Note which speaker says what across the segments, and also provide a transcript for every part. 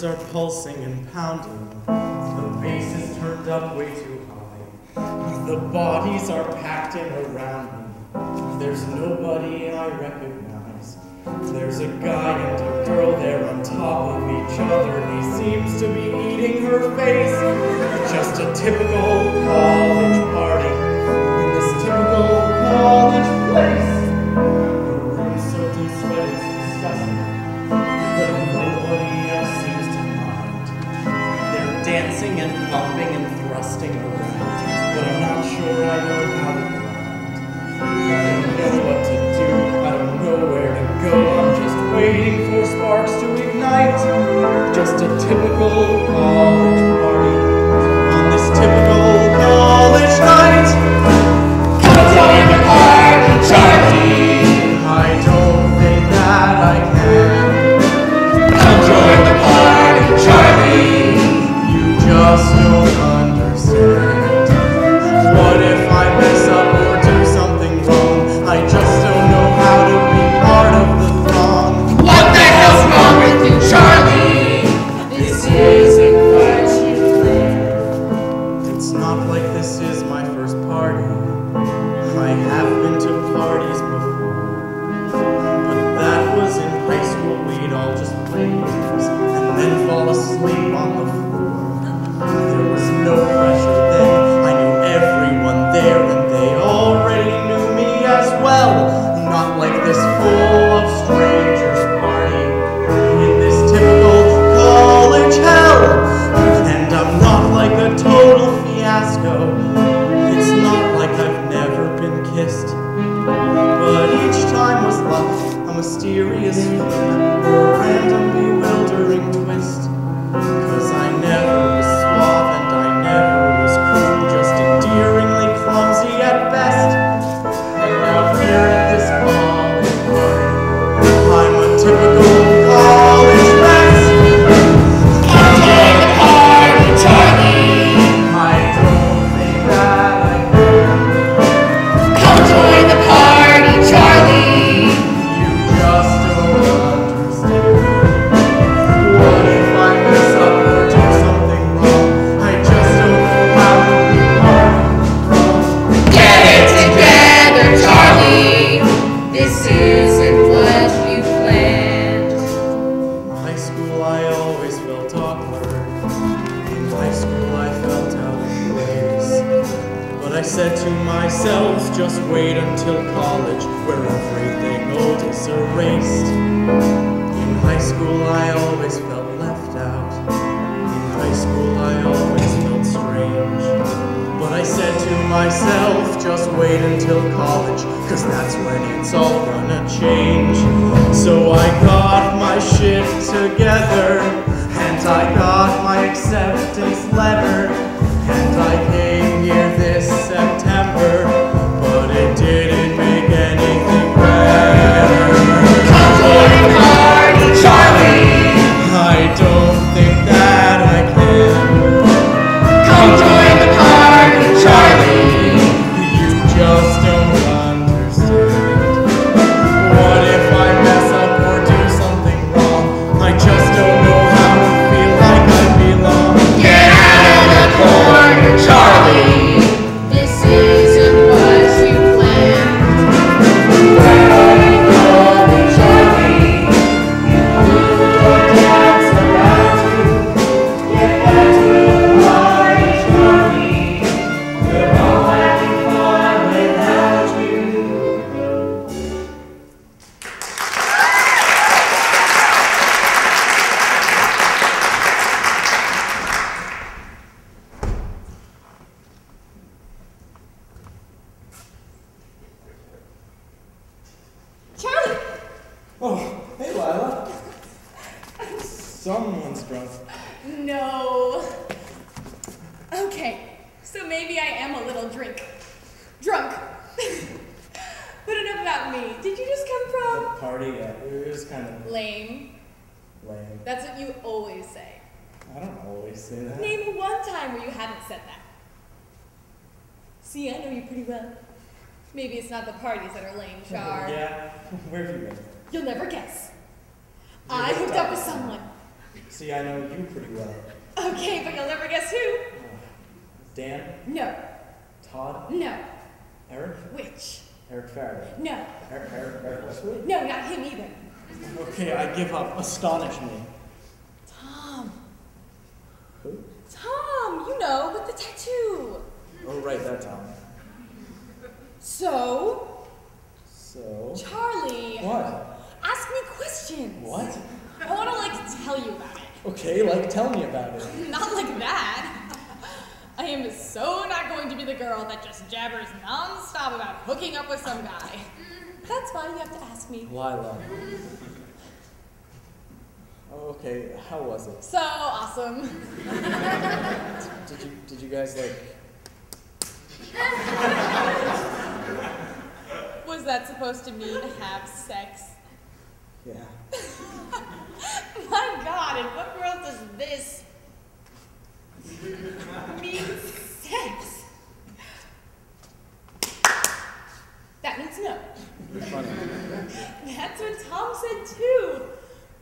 Speaker 1: hearts are pulsing and pounding. The bass is turned up way too high. The bodies are packed in around me. There's nobody I recognize. There's a guy and a girl there on top of each other. He seems to be eating her face. Just a typical chemical just rings and then fall asleep on the floor. There was no pressure. to myself, just wait until college, cause that's when it's all gonna change. So I got my shit together, and I got my acceptance letter, and I came. Oh, hey, Lila. Someone's drunk.
Speaker 2: No. Okay, so maybe I am a little drink. Drunk. but enough about me. Did you just come from?
Speaker 1: The party, yeah. It was kind of.
Speaker 2: Lame.
Speaker 1: Lame.
Speaker 2: That's what you always say.
Speaker 1: I don't always say that.
Speaker 2: Name one time where you haven't said that. See, I know you pretty well. Maybe it's not the parties that are lame, Char.
Speaker 1: yeah, where have you been?
Speaker 2: You'll never guess.
Speaker 1: You
Speaker 2: I
Speaker 1: hooked
Speaker 2: up with someone.
Speaker 1: See, I know you pretty well.
Speaker 2: Okay, but you'll never guess who.
Speaker 1: Dan?
Speaker 2: No.
Speaker 1: Todd?
Speaker 2: No.
Speaker 1: Eric?
Speaker 2: Which?
Speaker 1: Eric Faraday.
Speaker 2: No.
Speaker 1: Eric, Eric, Eric Westwood?
Speaker 2: No, not him either.
Speaker 1: Okay, I give up. Astonish me.
Speaker 2: Tom.
Speaker 1: Who?
Speaker 2: Tom, you know, with the tattoo.
Speaker 1: Oh, right, that Tom.
Speaker 2: So?
Speaker 1: So?
Speaker 2: Charlie.
Speaker 1: What?
Speaker 2: Ask me questions.
Speaker 1: What?
Speaker 2: I want to, like, tell you about it.
Speaker 1: Okay, like, tell me about it.
Speaker 2: Not like that. I am so not going to be the girl that just jabbers nonstop about hooking up with some guy. That's why you have to ask me.
Speaker 1: Lila. Okay, how was it?
Speaker 2: So awesome.
Speaker 1: Did you did you guys like
Speaker 2: Was that supposed to mean have sex?
Speaker 1: Yeah.
Speaker 2: My god, in what world does this mean sex? That means no. That's what Tom said too.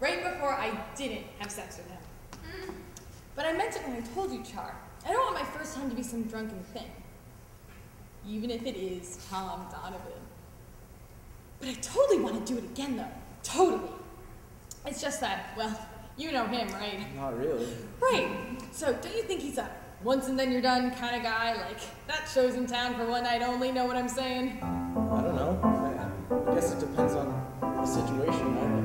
Speaker 2: Right before I didn't have sex with him. But I meant it when I told you, Char. I don't want my first time to be some drunken thing. Even if it is Tom Donovan. But I totally want to do it again though. Totally. It's just that, well, you know him, right?
Speaker 1: Not really.
Speaker 2: Right. So don't you think he's a once and then you're done kind of guy? Like that show's in town for one night only, know what I'm saying?
Speaker 1: I don't know. I, I guess it depends on the situation, right?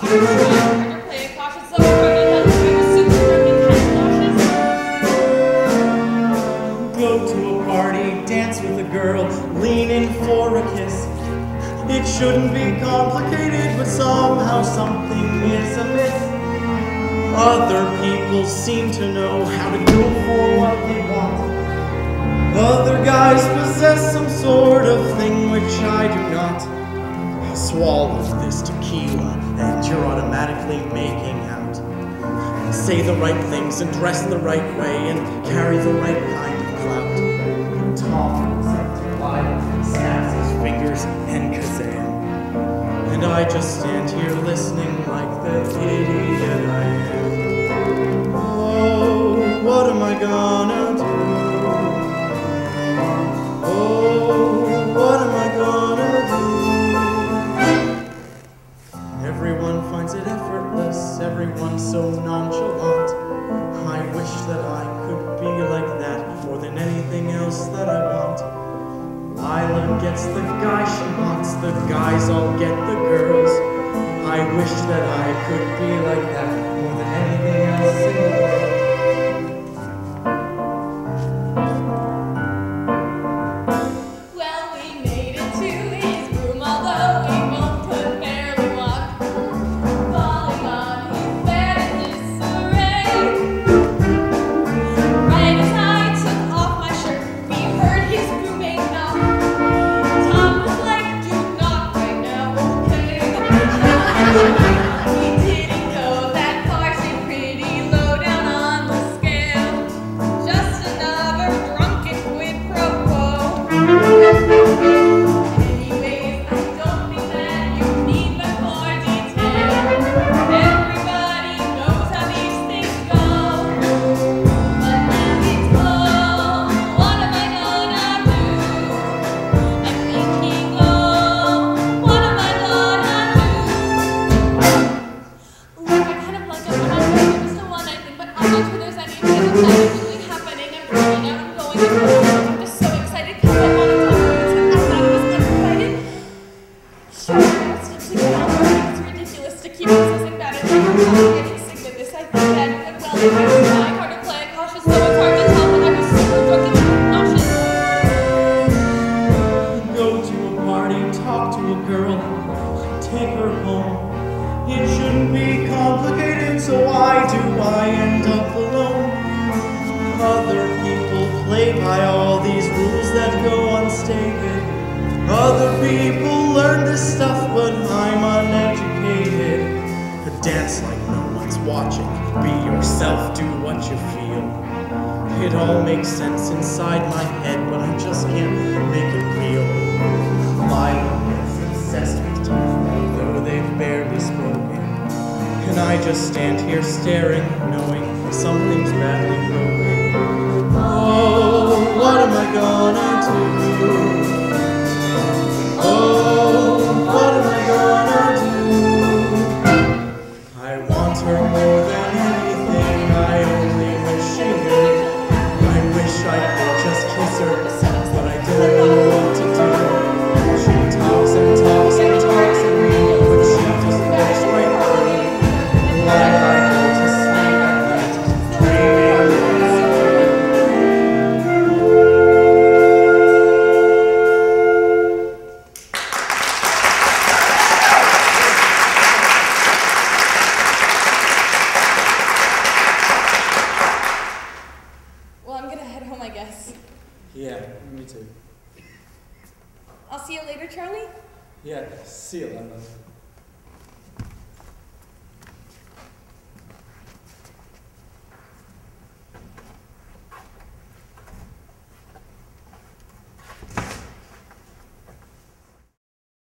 Speaker 1: Go to a party, dance with a girl, lean in for a kiss. It shouldn't be complicated, but somehow something is amiss. Other people seem to know how to go for what they want. Other guys possess some sort of thing which I do not. Swallow this tequila, and you're automatically making out. Say the right things and dress the right way and carry the right kind of clout. Tom to Lila, snaps his fingers, and kazam. And I just stand here listening like the idiot that I am. Get the girls. I wish that I could be like that more than anything else by all these rules that go unstated. Other people learn this stuff, but I'm uneducated. Dance like no one's watching. Be yourself, do what you feel. It all makes sense inside my head, but I just can't make it real. My is obsessed with they've barely spoken. And I just stand here staring, knowing something's badly broken. What am I gonna do? Oh, Too.
Speaker 2: I'll see you later, Charlie.
Speaker 1: Yeah, see you, London.